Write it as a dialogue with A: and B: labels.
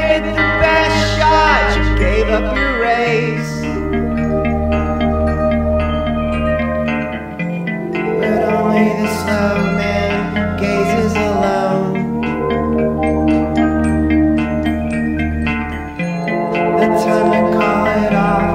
A: made the best shot, you gave up your race. But only the snowman gazes alone. The time to call it off.